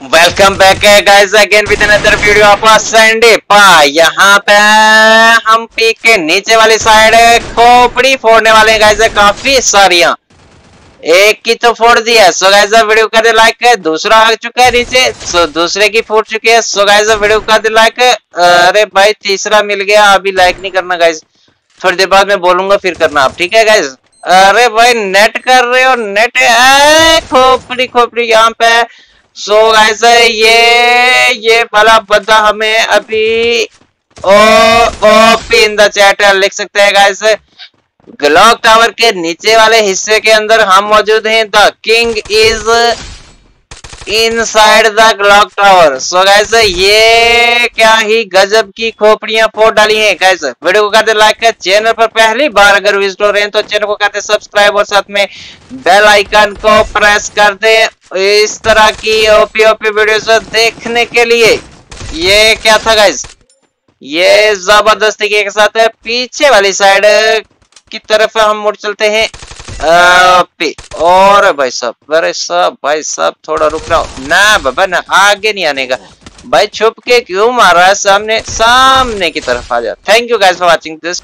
Welcome back है guys again with another video of Sunday पा यहाँ पे हम पीक के नीचे वाली साइड खोपड़ी फोड़ने वाले गाइस काफ़ी सारियाँ। एक की तो फोड़ दी है सो गाइस वीडियो कर दे लाइक दूसरा आ चुका है नीचे सो दूसरे की फोड़ चुकी है सो गाइस वीडियो कर दे लाइक अरे भाई, तीसरा मिल गया, अभी लाइक नहीं करना गाइस थोड़ी देर बाद मैं बोलूँगा, फिर करना आप, ठीक है गाइस अरे भाई नेट कर रहे हो नेट खोपड़ी खोपड़ी, यहाँ पे सो so ये ये वाला बंदा हमें अभी ओ ओ इन द चैट लिख सकते हैं गाइस ग्लॉक टावर के नीचे वाले हिस्से के अंदर हम मौजूद हैं the king is inside the clock tower so guys ये क्या ही गजब की खोपड़ियाँ फोड़ डाली हैं गाइस वीडियो को करते लाइक कर चैनल पर पहली बार अगर विज़िट हो रहे हैं तो चैनल को करते सब्सक्राइब और साथ में बेल आइकन को प्रेस कर दे। इस तरह की ओपी ओपी वीडियोस देखने के लिए, ये क्या था गाइज़ ये ज़बरदस्ती के साथ है पीछे वाली साइड की तरफ़ हम मुड़ चलते हैं। पे और भाई साहब, अरे सब भाई साहब, थोड़ा रुक रहा हूँ ना बाबा, ना, आगे नहीं आने का। भाई छुप के क्यों मार रहा है सामने? सामने की तरफ़ आ जा। Thank you guys for watching this